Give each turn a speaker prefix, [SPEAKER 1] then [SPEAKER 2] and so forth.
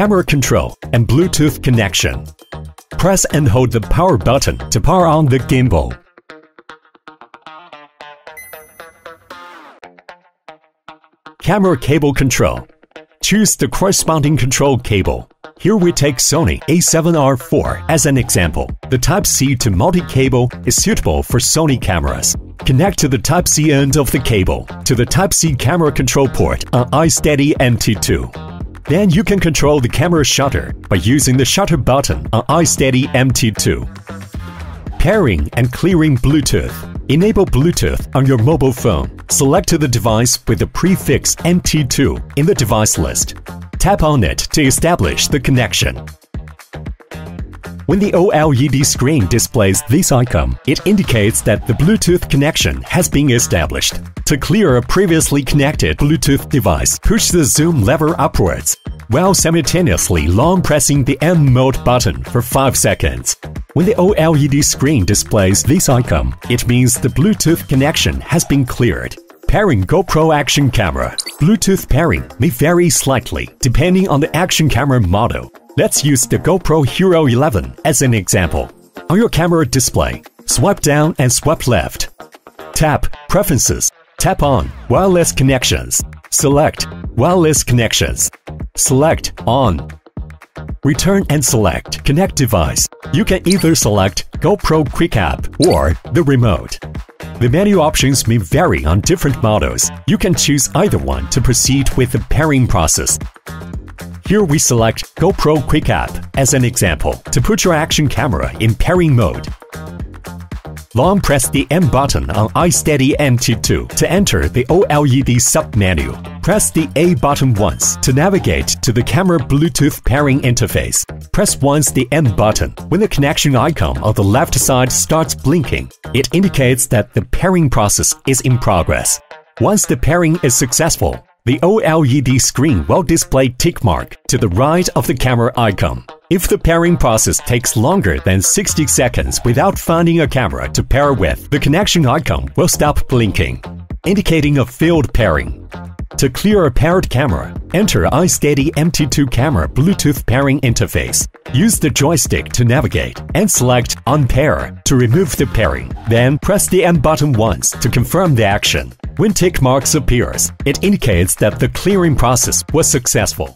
[SPEAKER 1] camera control, and Bluetooth connection. Press and hold the power button to power on the gimbal. Camera cable control. Choose the corresponding control cable. Here we take Sony a7R4 as an example. The Type-C to multi-cable is suitable for Sony cameras. Connect to the Type-C end of the cable to the Type-C camera control port on iSteady MT2. Then you can control the camera shutter by using the shutter button on iSteady MT2. Pairing and clearing Bluetooth. Enable Bluetooth on your mobile phone. Select the device with the prefix MT2 in the device list. Tap on it to establish the connection. When the OLED screen displays this icon, it indicates that the Bluetooth connection has been established. To clear a previously connected Bluetooth device, push the zoom lever upwards, while simultaneously long pressing the M mode button for 5 seconds. When the OLED screen displays this icon, it means the Bluetooth connection has been cleared. Pairing GoPro action camera. Bluetooth pairing may vary slightly depending on the action camera model. Let's use the GoPro Hero 11 as an example. On your camera display, swipe down and swipe left. Tap Preferences. Tap on Wireless Connections. Select Wireless Connections. Select On. Return and select Connect Device. You can either select GoPro Quik App or the remote. The menu options may vary on different models. You can choose either one to proceed with the pairing process. Here we select GoPro Quik App as an example to put your action camera in pairing mode. Long press the M button on iSteady MT2 to enter the OLED submenu. Press the A button once to navigate to the camera Bluetooth pairing interface. Press once the M button. When the connection icon on the left side starts blinking, it indicates that the pairing process is in progress. Once the pairing is successful, the OLED screen will display tick mark to the right of the camera icon. If the pairing process takes longer than 60 seconds without finding a camera to pair with, the connection icon will stop blinking, indicating a failed pairing. To clear a paired camera, enter iSteady MT2 camera Bluetooth pairing interface. Use the joystick to navigate and select Unpair to remove the pairing. Then press the M button once to confirm the action. When tick marks appears, it indicates that the clearing process was successful.